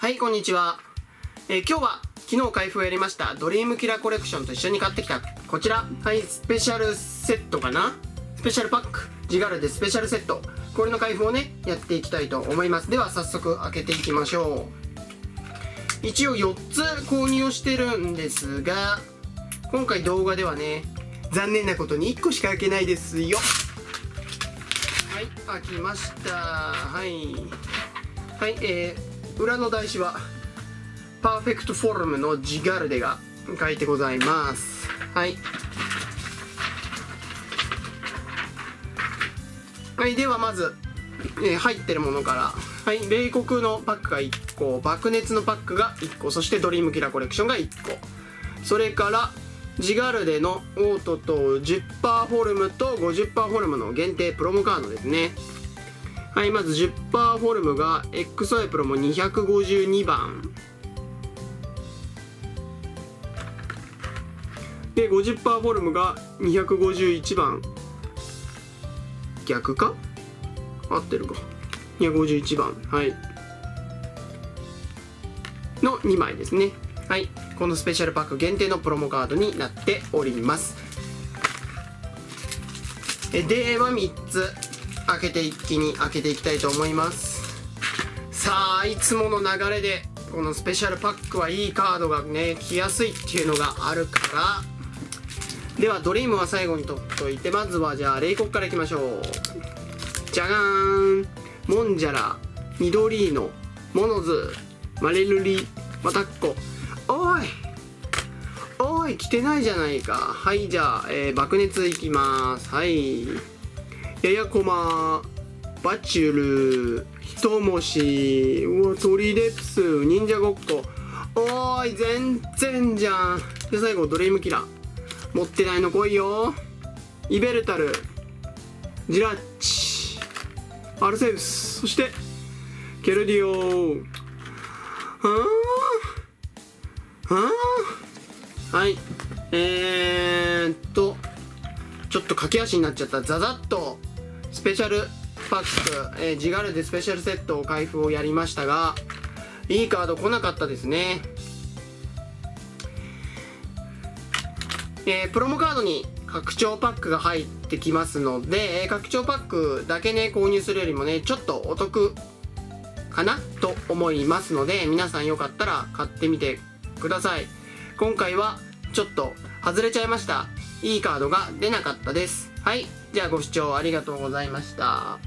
はいこんにちは、えー今日は昨日開封やりましたドリームキラーコレクションと一緒に買ってきた。こちら。はいスペシャルセットかな。スペシャルパック。ジガルでスペシャルセット。これの開封をねやっていきたいと思います。では早速開けていきましょう。一応4つ購入をしてるんですが今回動画ではね残念なことに1個しか開けないですよ。はい開きました。はい。はいえー、裏の台紙はパーフェクトフォルムのジガルデが書いてございます。はい。はいではまず、えー入ってるものから。はい米国のパックが1個爆熱のパックが1個そしてドリームキラーコレクションが1個。それからジガルデのオートと10%フォルムと50%フォルムの限定プロモカードですね。はいまず10%フォルムが XY プロモ252番。で50%フォルムが251番。逆か？合ってるか。251番。はい。の2枚ですね。はい。このスペシャルパック限定のプロモカードになっております。えでは3つ。開けて一気に開けていきたいと思います。さあいつもの流れでこのスペシャルパックはいいカードがね来やすいっていうのがあるから。ではドリームは最後に取っといてまずはじゃあ冷酷からいきましょう。じゃがーん。モンジャラミドリーノモノズマレルリマタッコおい。おい来てないじゃないか。はいじゃあ、えー爆熱いきます。はい。ややこま。バチュル。ひともしうわトリデプス忍者ごっこ。おーい全然じゃん。で最後ドリームキラー。持ってないの来いよ。イベルタル。ジラッチ。アルセウス。そしてケルディオ。はあはあはい。えー、っとちょっと駆け足になっちゃった。ザザッと。スペシャルパック、えージガルでスペシャルセットを開封をやりましたがいいカード来なかったですね。えープロモカードに拡張パックが入ってきますので、えー拡張パックだけね購入するよりもねちょっとお得かな？と思いますので皆さんよかったら買ってみてください。今回はちょっと外れちゃいました。いいカードが出なかったです。はい。じゃあご視聴ありがとうございました。